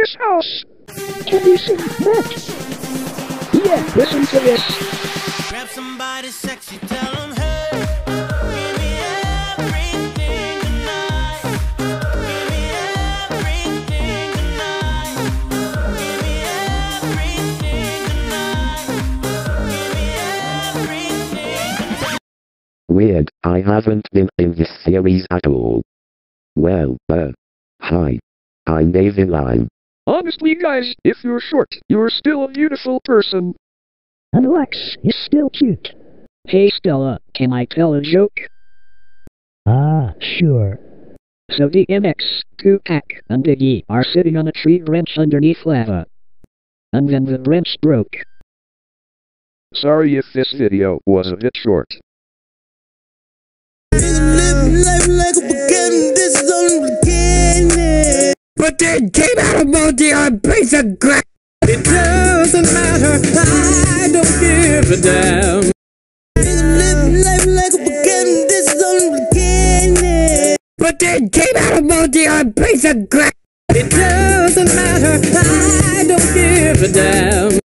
this house. Can you sing that? Yeah, listen to this. Grab somebody sexy, tell them, hey. Weird, I haven't been in this series at all. Well, uh, hi. I'm David Lime. Honestly, guys, if you're short, you're still a beautiful person. And Lex is still cute. Hey, Stella, can I tell a joke? Ah, sure. So DMX, Tupac, and Biggie are sitting on a tree branch underneath lava. And then the branch broke. Sorry if this video was a bit short. Then came out a multi on piece of crap. It doesn't matter, I don't give a damn. Live life like a beginning, this is only the. But then came out a multi on piece of crap. It doesn't matter, I don't give a damn.